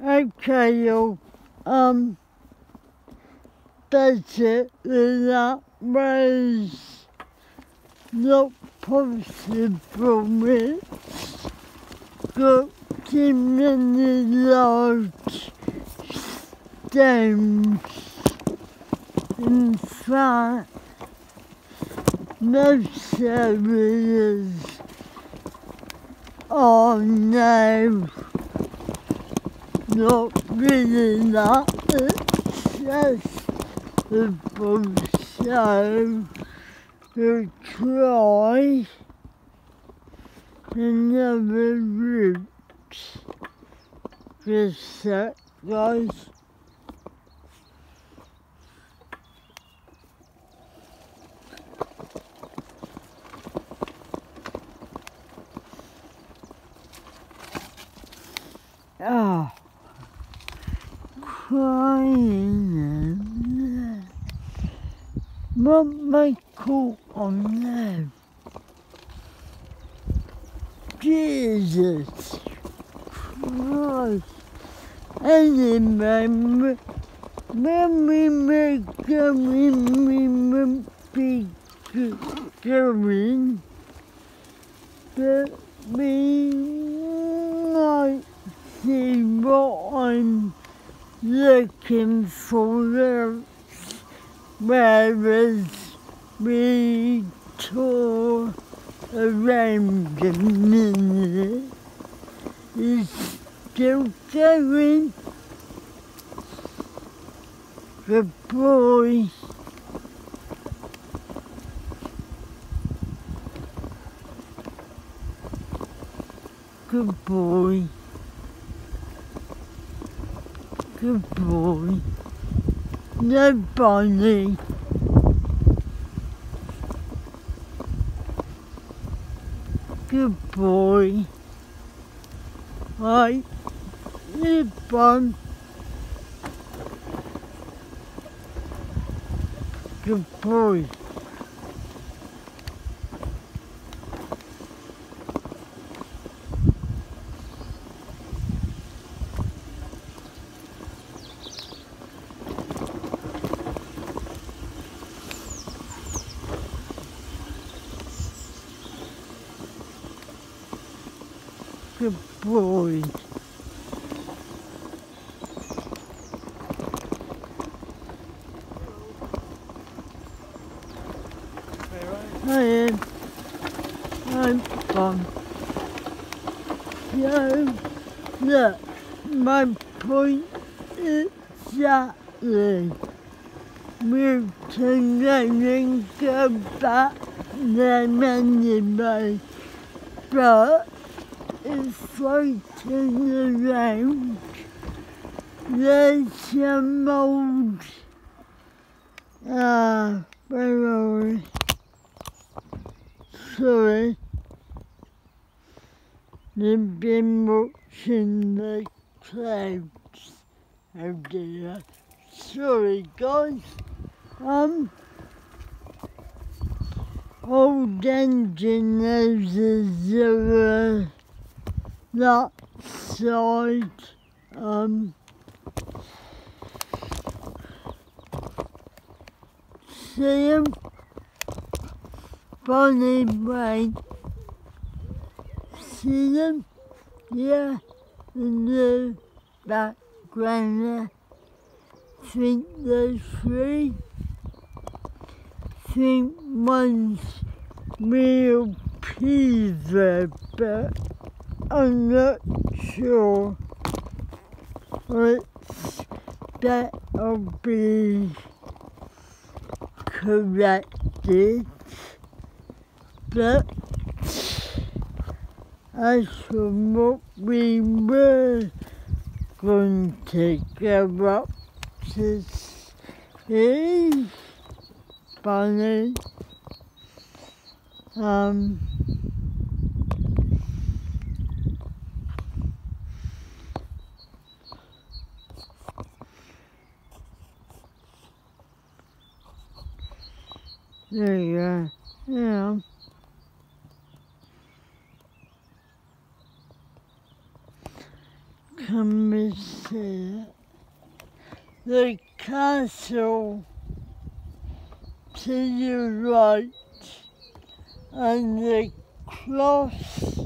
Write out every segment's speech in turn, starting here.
Okay, you. um, that's it. That was not possible with got too many large stones. In fact, most areas are now not really that accessible, so we try another route for that, guys. Ah, crying. What my coat on now? Jesus Christ. Anyway, when we make will be going, but we might see what I'm looking for whereas we tour around a minute is still going. Good boy. Good boy. Good boy. No bunny. Good boy. Right. Good bun. Good boy. Boy. Hi, I'm fun. So, look, my point is exactly. We can then go back there but it's floating around. There's some old, uh, where? Sorry. They've been watching the clouds out there. Sorry guys. Um, old engine houses are uh, that side. Um, see 'em? Bonnie Brain. See them? Yeah, in the background there. Think there's three. Think one's real pizza, but I'm not sure. It's that'll be corrected but as for what we were going to go up to see, funny, um, there you are, yeah. Come see it. The castle to the right and the cross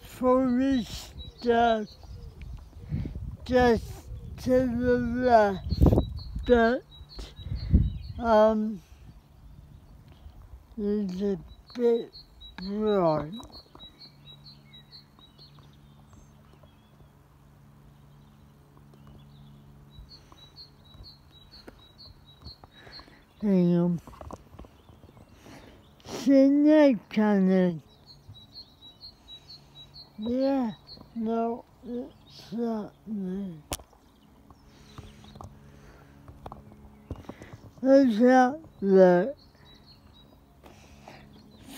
for step just to the left, but um, it's a bit bright. Hang on. Sydney Cannon. Yeah, no, it's not me. There?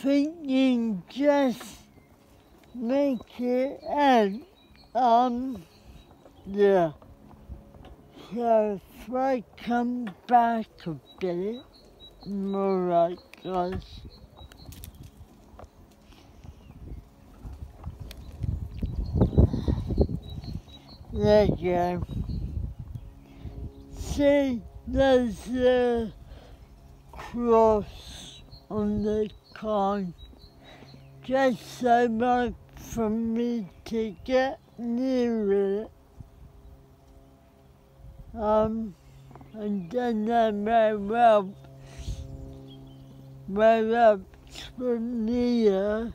Thinking just make it out. Um, yeah. So if I come back a bit, more like us. There you go. See, there's a cross on the Just so much for me to get near it. Um, and then I may well, well up from here,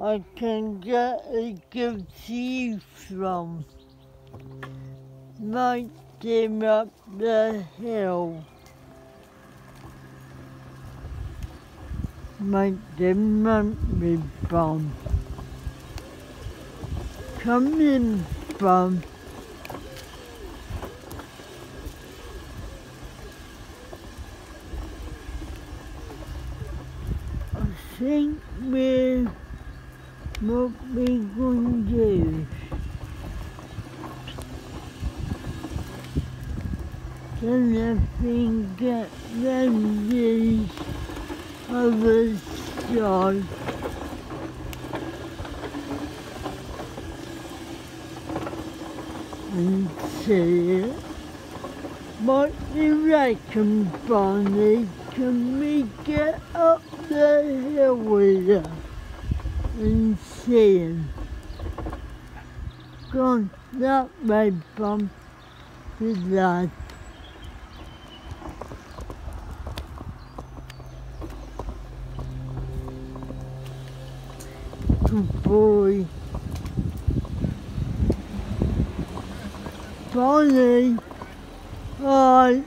I can get a good view from. Might dim up the hill. Up me bomb. Coming from I think we what we going to do. Then I think get them these other stars. And see it. Do you reckon, Bonnie? Can we get up the hill with her and see him? Go on, that way, Bum. Good lad. Boy. Bonnie. Hi.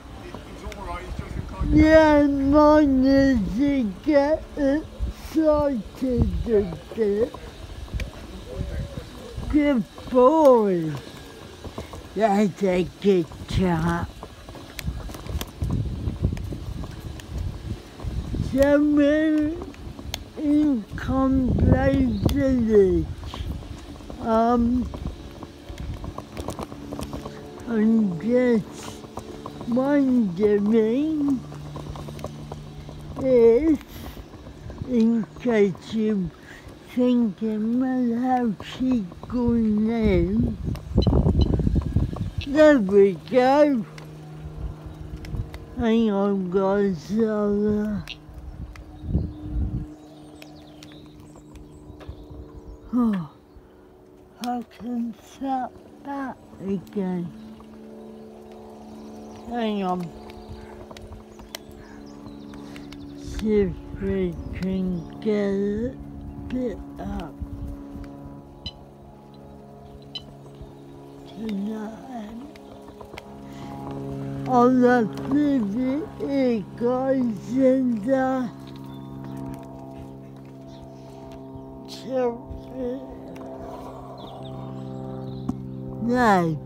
Contact. Yeah, mine is to get excited a bit. Good boy. That's a good chap. So we're in Carn Brea Village. Um, I'm just wondering if, in case you thinking, well, how's she going now? There we go. Hang on, guys. I'll, uh... Oh, I can start that again. Hang on. See if we can get it bit up tonight. On the TV, and uh, so, uh, no.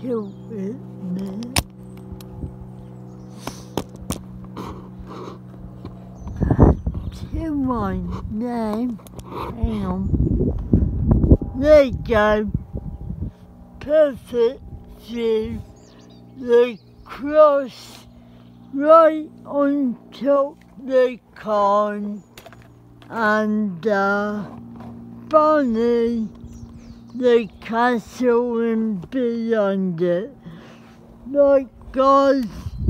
Chill with me. To my name. Hang on. There you go. Perfect view. The cross right until they the con. and uh, Bonnie, the castle and beyond it. Like guys,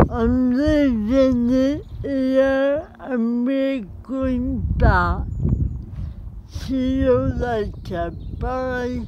I'm living it here and we're going back. See you later. Bye.